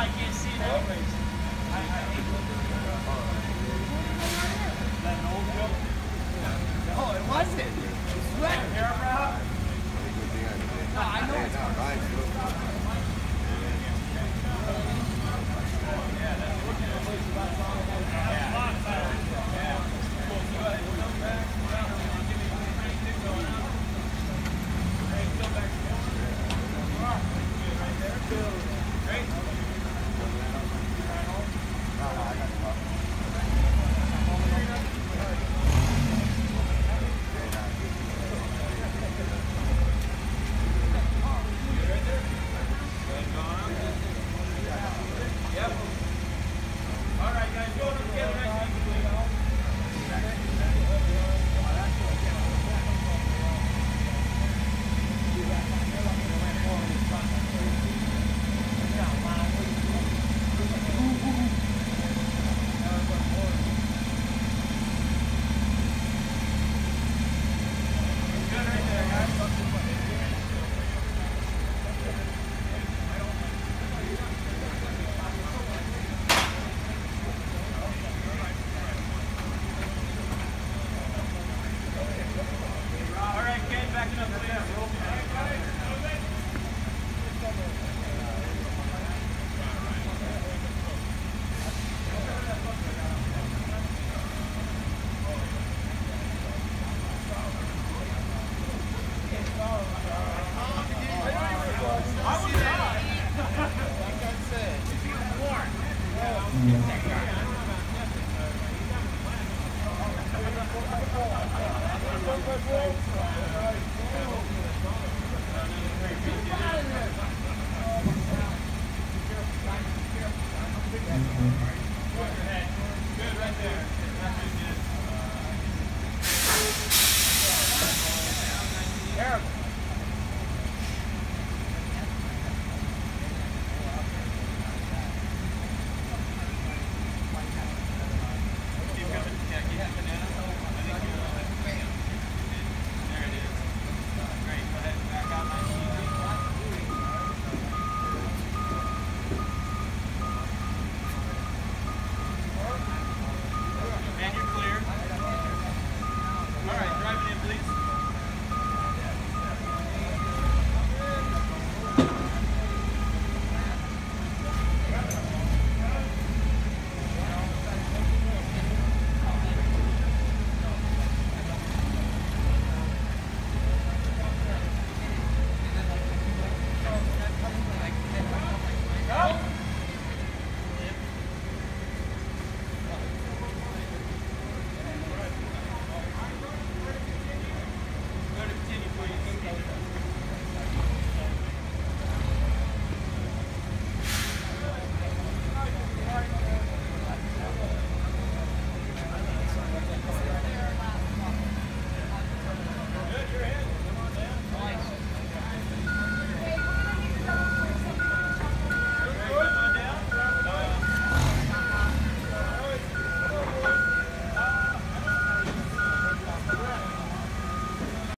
I can't see that. Thank you.